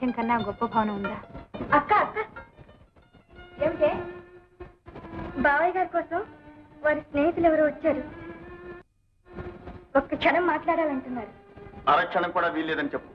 సాన్నిధ్యం కన్నా గొప్ప భవనం ఉందా? అక్క అక్క. ఏమిటే? బావయ్య గారి కోసం వారి స్నేహితులు ఎవరు వచ్చారు. ఒక్క క్షణం మాట్లాడాలంటున్నారు. అరక్షణం కూడా వీల్లేదని చెప్పు.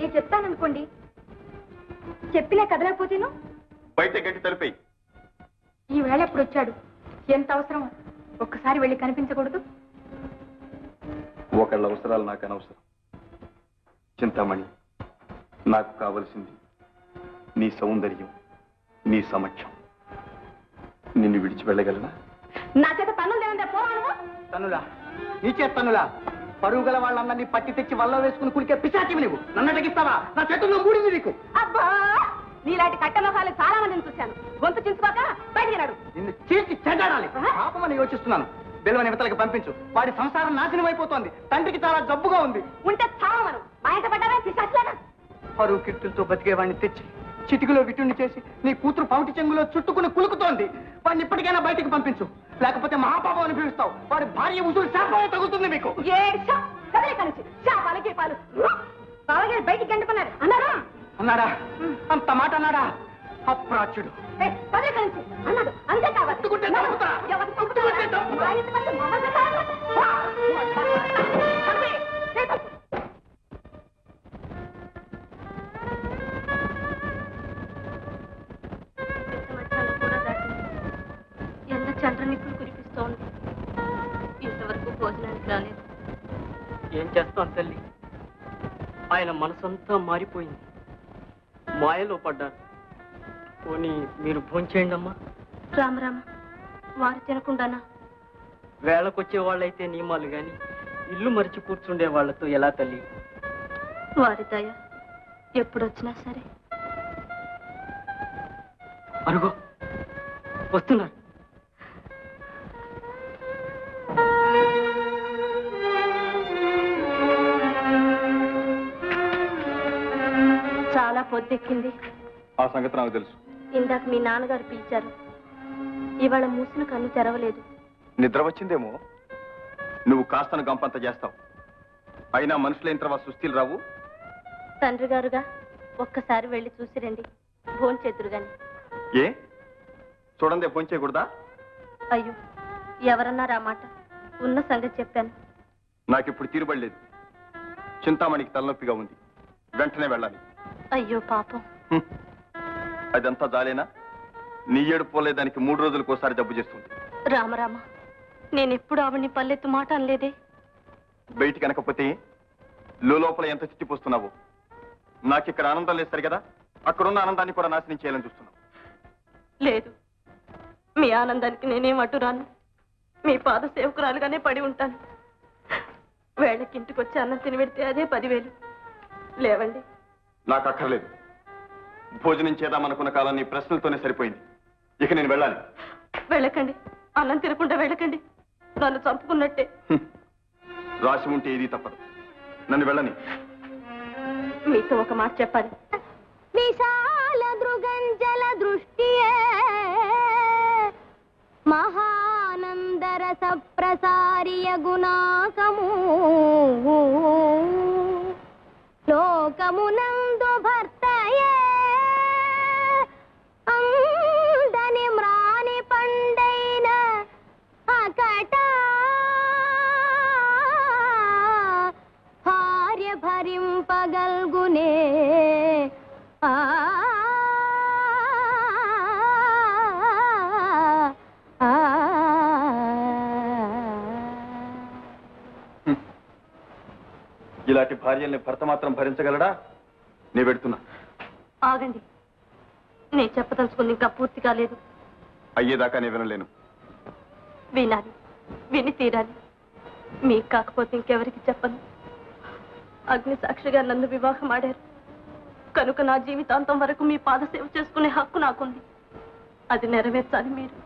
నేను చెప్తాననుకోండి. చెప్పినా కదలకపోతేను? బయట గట్టి తలిపేయి. ఈ వేళ ఎప్పుడు వచ్చాడు. ఎంత అవసరం ఒక్కసారి వెళ్ళి కనిపించకూడదు. ఒకళ్ళ అవసరాలు నాకు అనవసరం. చింతామణి నాకు కావలసింది నీ సౌందర్యం నీ సమక్షం నిన్ను విడిచి వెళ్ళగలనా? నా చేత లేదంటే పోవాను తనులా నీచే తనులా పరువు గల వాళ్ళందరినీ పట్టి తెచ్చి వల్ల వేసుకుని కులికే పిశాచివి నువ్వు నన్ను అడిగిస్తావా నా చేతుల్లో మూడింది నీకు. అబ్బా! నీలాంటి కట్టమొహాలు చాలా మందిని చూశాను. గొంతు చించుకోక బయటికి రాడు. నిన్ను చీల్చి చెడ్డాడాలి పాపమని యోచిస్తున్నాను. బెలవని యువతలకు పంపించు. వాడి సంసారం నాశనం అయిపోతోంది తండ్రికి చాలా జబ్బుగా ఉంది. ఉంటే చావమను. మా ఇంట పడ్డారా పిశాచులాగా? పరువు కిట్టులతో బతికేవాడిని తెచ్చి చిటికలో విటుణ్ణి చేసి నీ కూతురు పౌటి చెంగులో చుట్టుకుని కులుకుతోంది. వాడిని ఇప్పటికైనా బయటికి పంపించు. లేకపోతే మహాపాపం అనుభవిస్తావు. వాడి భార్య ఉసురు శాపమే తగులుతుంది మీకు. బయటికి అన్నారా? అన్నాడా? అంత మాట అన్నాడా? అప్రాచుడు. అన్నాడు. అంతే కావాలి. కురిపిస్తోంది ఇంతవరకు భోజనానికి రాలేదు. ఏం చేస్తాం తల్లి? ఆయన మనసంతా మారిపోయింది. మాయలో పడ్డారు. పోనీ మీరు భోంచేయండి అమ్మా. రామరామ వారు తినకుండానా? వేళకొచ్చే వాళ్ళైతే నియమాలు గాని ఇల్లు మరిచి కూర్చుండే వాళ్ళతో ఎలా తల్లి? వారి దయ ఎప్పుడొచ్చినా సరే. అరుగో. వస్తున్నారు. పొద్దెక్కింది. ఆ సంగతి నాకు తెలుసు. ఇందాక మీ నాన్నగారు పిలిచారు. ఇవాళ మూసిన కన్ను తెరవలేదు. నిద్ర వచ్చిందేమో? నువ్వు కాస్తను గంపంత చేస్తావు. అయినా మనుషులైన తర్వాత సుస్థిలు రావు? తండ్రి గారుగా ఒక్కసారి వెళ్ళి చూసి రండి. భోంచేతురు గాని. ఏ? చూడండి పొంచేయకూడదా అయ్యో ఎవరన్నారా మాట. ఉన్న సంగతి చెప్పాను. నాకిప్పుడు తీరుబడలేదు చింతామణికి తలనొప్పిగా ఉంది. వెంటనే వెళ్ళాలి. అయ్యో పాపం. అదంతా జాలేనా? నీ ఏడు పోలే దానికి మూడు రోజులకు ఒకసారి జబ్బు చేస్తుంది. రామరామ నేనెప్పుడు ఆవిడ్ని పల్లెత్తు మాట అనలేదే? బయటికి అనకపోతే లోపల ఎంత చిట్టిపోస్తున్నావు నాకిక్కడ ఆనందం లేదు కదా అక్కడున్న ఆనందాన్ని కూడా నాశనం చేయాలని చూస్తున్నావు. లేదు. మీ ఆనందానికి నేనేం అడ్డురాను మీ పాద సేవకురాలుగానే పడి ఉంటాను. వేళకి ఇంటికి వచ్చి అన్నం తిని పెడితే అదే పదివేలు. లేవండి. నాకు అక్కర్లేదు. భోజనం చేద్దామనుకున్న కాలం నీ ప్రశ్నలతోనే సరిపోయింది. ఇక నేను వెళ్ళాలి. వెళ్ళకండి. అన్నం తినకుండా వెళ్ళకండి. నన్ను చంపుకున్నట్టే. రాసి ఉంటే ఏది తప్పదు. నన్ను వెళ్ళని. మీతో ఒక మాట చెప్పాలి. విశాల దృగంజల దృష్టియే. మహానందరస ప్రసారియ గుణాకము. లోకమునందు ఆ ఆ, ఇలాంటి భార్యల్ని భర్త మాత్రం భరించగలడా? నేను పెడుతున్నా. ఆగండి. నేను చెప్పదలుచుకుంది ఇంకా పూర్తి కాలేదు. అయ్యేదాకా నేను వినలేను. వినాలి. విని తీరాలి. మీకు కాకపోతే ఇంకెవరికి చెప్పను? అగ్ని సాక్షిగా నన్ను వివాహం ఆడారు. కనుక నా జీవితాంతం వరకు మీ పాదసేవ చేసుకునే హక్కు నాకుంది. అది నెరవేర్చాలి మీరు.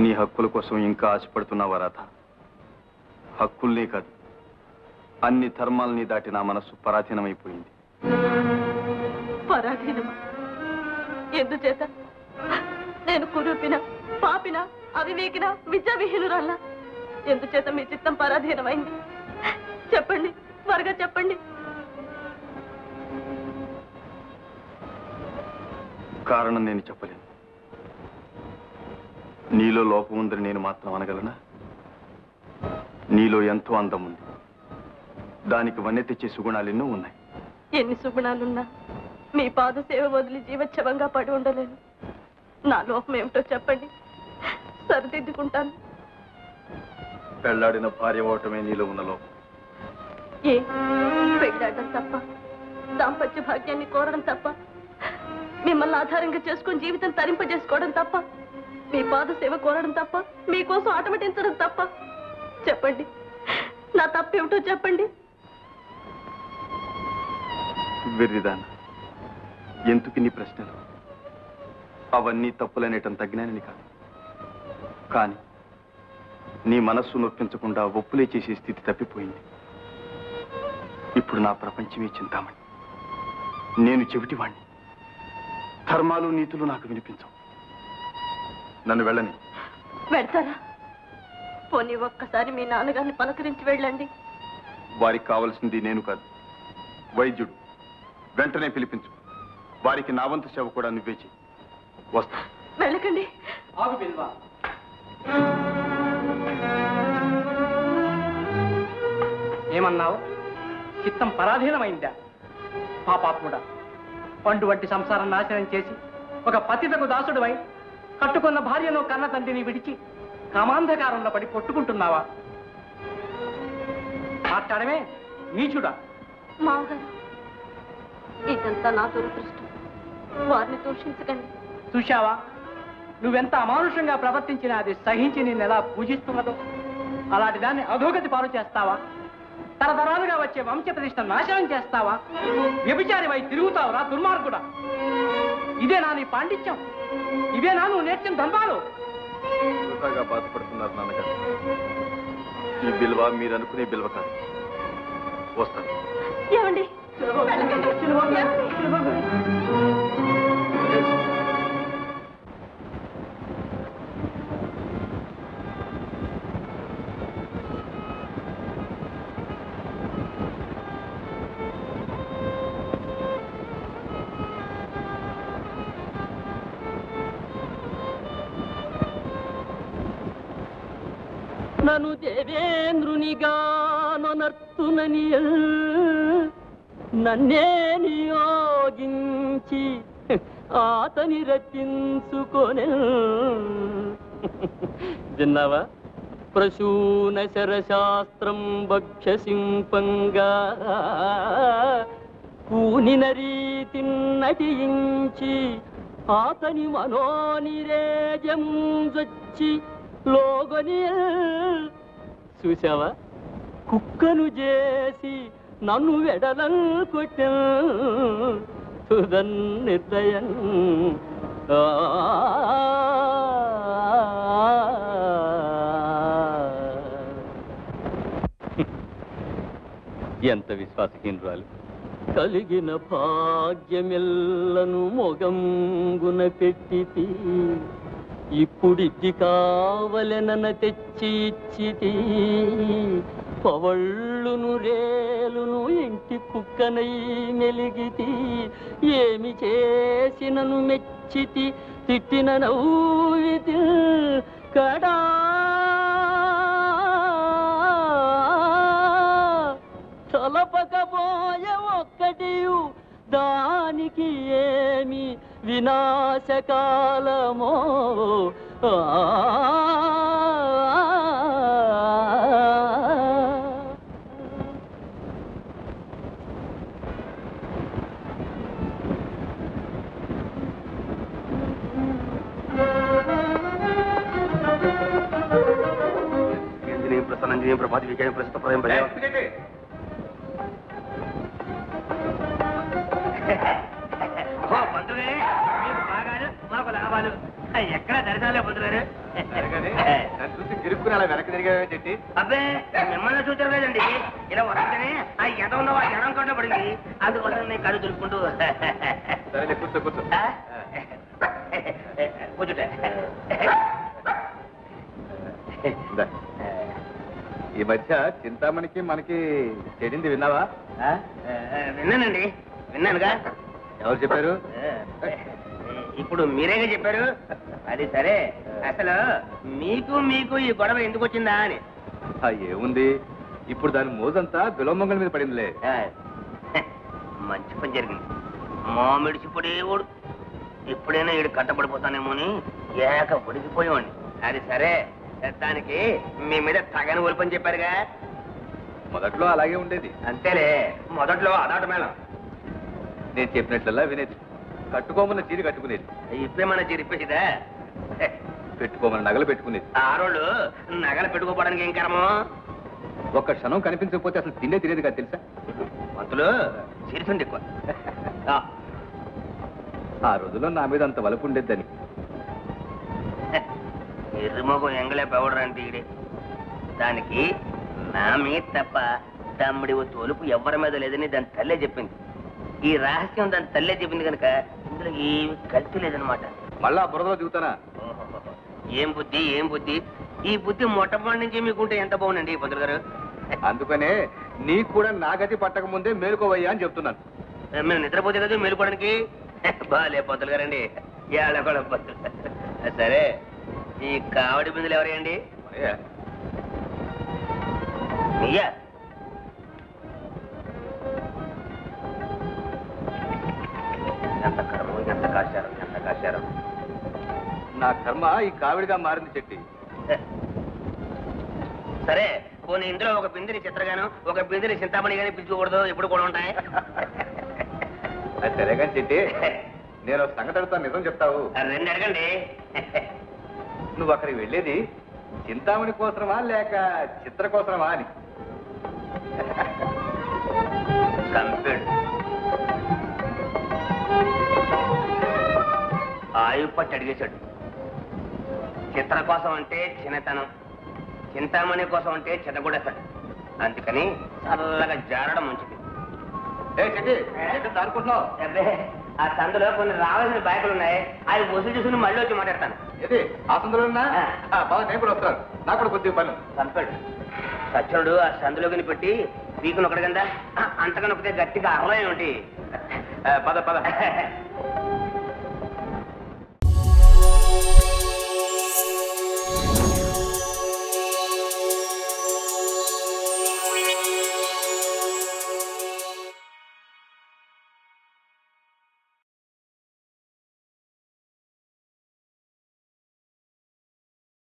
నీ హక్కుల కోసం ఇంకా ఆశపడుతున్నావా రాధ? హక్కుల్నే కాదు అన్ని ధర్మాల్ని దాటి నా మనస్సు పరాధీనమైపోయింది. పరాధీనమా? ఎందుచేత? నేను కురూపిన పాపిన అవివేకిన విద్యావిహీనురాల్లా ఎందుచేత మీ చిత్తం పరాధీనమైంది? చెప్పండి త్వరగా చెప్పండి. కారణం నేను చెప్పలేను. నీలో లోపం ఉందని నేను మాత్రం అనగలనా? నీలో ఎంతో అందం ఉంది. దానికి వన్నె తెచ్చే సుగుణాలు ఎన్నో ఉన్నాయి. ఎన్ని సుగుణాలున్నా మీ పాద సేవ వదిలి జీవచ్చవంగా పడి ఉండలేను. నా లోపం ఏమిటో చెప్పండి. సరిదిద్దుకుంటాను. పెళ్ళాడిన భార్య ఓటమే నీలో ఉన్న లోపం ఏ పెళ్ళాడడం తప్ప దాంపత్య భాగ్యాన్ని కోరడం తప్ప మిమ్మల్ని ఆధారంగా చేసుకుని జీవితం తరింపజేసుకోవడం తప్ప మీ పాద సేవ కోరడం తప్ప మీకోసం ఆటమటించడం తప్ప చెప్పండి. నా తప్పేమిటో చెప్పండి. వెర్రిదాన ఎందుకు నీ ప్రశ్నలు? అవన్నీ తప్పులనేటం తగ్గినానని కాదు. కానీ నీ మనస్సు నొప్పించకుండా ఒప్పులే చేసే స్థితి తప్పిపోయింది. ఇప్పుడు నా ప్రపంచమే చింతామణి. నేను చెవిటివాణ్ణి. ధర్మాలు నీతులు నాకు వినిపించవు. నన్ను వెళ్ళని. వెళ్తారా పోనీ ఒక్కసారి మీ నాన్నగారిని పలకరించి వెళ్ళండి. వారికి కావలసింది నేను కాదు. వైద్యుడు. వెంటనే పిలిపించు. వారికి నా వంతు సేవ కూడా నువ్వే చెయ్యి. వస్తా. వెళ్ళకండి. ఆగు ఏమన్నావు? చిత్తం పరాధీనమైందా? పాపాత్ముడా పండు వంటి సంసారం నాశనం చేసి ఒక పతితకు దాసుడువై కట్టుకున్న భార్యను కన్న తండ్రిని విడిచి కామాంధకారంలో పడి కొట్టుకుంటున్నావా? మాట్లాడమే నీచుడా. మామగారు ఇదంతా నా దురదృష్టం. వారిని దూషించకండి. చూశావా? నువ్వెంత అమానుషంగా ప్రవర్తించినా అది సహించి నేను ఎలా పూజిస్తున్నదో. అలాంటి దాన్ని అధోగతి పాలు చేస్తావా? తరతరాలుగా వచ్చే వంశ ప్రతిష్ట నాశనం చేస్తావా? వ్యభిచారివై తిరుగుతావురా దుర్మార్గుడా. ఇదే నా నీ పాండిత్యం? ఇవే నా నువ్వు నేర్చిన ధర్మాలు వృధాగా బాధపడుతున్నారు నాన్నగారు. ఈ బిల్వ మీరు అనుకునే బిల్వ కాదు. వస్తాను. ఏమండి? దేవేంద్రునిగా నన్నే నియోగించి ఆతని రప్పించుకొనే విన్నావా? ప్రసూన శరశాస్త్రం భక్షసింపంగా కూనిన రీతి నటించి ఆతని మనోనిరేజం వచ్చి లోగని చూసావా కుక్కను చేసి నన్ను వెడలం కొట్టా. సుధన్ నిర్దయం ఎంత విశ్వాసహీనురాలు. కలిగిన భాగ్యమెల్లను మొగంగున పెట్టితి ఇప్పుడిద్ది కావలెనన తెచ్చి ఇచ్చితి పవళ్ళును రేలును ఇంటి కుక్కనై మెలిగితి ఏమి చేసినను మెచ్చితి తిట్టిన నవ్వితి కడా! తలపకపోయే ఒక్కటి దానికి ఏమి వినాశకాలమో ప్రసన్నం ప్రసన్నంజనీయం ప్రభాతి విజయం ప్రస్తుత ప్రయం దర్శనాలే పంతుగారు చూసి గిరుక్కుని అలా వెనక్కి అబ్బే మిమ్మల్ని ఇలా వస్తుంటేనే ఆ కొండ పడింది. అందుకోసం నేను కళ్ళు దులుపుకుంటూ సరే కూర్చో కూర్చో. ఆ? కూర్చుంటే. ఇందా. ఈ మధ్య చింతామణికి మనకి చెడింది విన్నావా? విన్నానండి. విన్నానుగా? ఎవరు చెప్పారు? ఇప్పుడు మీరేగా చెప్పారు? అది సరే. అసలు మీకు మీకు ఈ గొడవ ఎందుకు వచ్చిందా అని. ఏముంది? ఇప్పుడు దాని మోజంతా విలోమంగళ మీద పడిందిలే. మంచి పని జరిగింది. మామిడిచిపోడే ఓడు ఎప్పుడైనా ఈడు కట్టబడిపోతానేమో అని ఏక ఉడికిపోయేవాడిని అది సరే. దానికి మీ మీద తగని ఒలిపని చెప్పారుగా. మొదట్లో అలాగే ఉండేది. అంతేలే. మొదట్లో అదాట మేళం. నేను చెప్పినట్లల్లా వినేది. కట్టుకోమన్న చీర కట్టుకునేది. ఇప్పే మన చిరిపేసిదా పెట్టుకోమన్న నగలు పెట్టుకునేది. ఆరోళ్ళు నగలు పెట్టుకోపోవడానికి ఏం కరమో? ఒక్క క్షణం కనిపించకపోతే అసలు తిండే తినేది కాదు తెలుసా? మంతులు సిరిసుంది ఎక్కువ. ఆ, రోజుల్లో నా మీద అంత వలపు ఉండేదని ఎర్రిమొగం ఎంగలే పెవడరంటే దానికి నా మీద తప్ప తమ్ముడి తోలుపు ఎవరి మీద లేదని దాని తల్లే చెప్పింది. ఈ రహస్యం దాని తల్లే చెప్పింది కనుక ఇందులో ఏమి కల్తీ లేదనమాట మళ్ళా బురదలో దిగుతానా? ఏం బుద్ధి ఏం బుద్ధి? ఈ బుద్ధి మొట్టమొదటి నుంచి మీకుంటే ఎంత బాగుండండి పంతులు గారు? అందుకనే నీకు కూడా నా గతి పట్టక ముందే మేలుకోవయ్యా అని చెప్తున్నాను. మేము నిద్రపోతే కదా మేలుకోవడానికి? బాలే పంతులు గారండి. పంతులు సరే ఈ కావడి బిందులు ఎవరండి మరే, నా కర్మ ఈ కావిడిగా మారింది చెట్టి. సరే పోనీ ఇందులో ఒక బిందిని చిత్రగాను ఒక బిందిని చింతామణి గాని పిలుచుకోకూడదు ఎప్పుడు కూడా ఉంటాయి. అది సరే కానీ చెట్టి నేను ఒక సంగతి అడుగుతాను నిజం చెప్తావు. రెండు అడగండి. నువ్వు అక్కడికి వెళ్ళేది చింతామణి కోసమా లేక చిత్ర కోసమా అని? కంపెడు ఆయు పట్టి అడిగేశాడు. చిత్ర కోసం అంటే చిన్నతనం. చింతామణి కోసం అంటే చిన్నగూడేస్తాడు అందుకని చల్లగా జారడం మంచిది. ఏ చెట్టి ఆ సందులో కొన్ని రావాల్సిన బైకులు ఉన్నాయి. అవి వసూలు చేసుకుని మళ్ళీ వచ్చి మాట్లాడతాను. ఏది ఆ బాగా నేను కూడా వస్తాను. నాకు కూడా కొద్దిగా పని చంపాడు. సత్యుడు ఆ సందులోకి పెట్టి పీకుని ఒకటి కింద అంతగా నొక్కితే గట్టిగా అరవై ఉంటి ఆ, పద పద.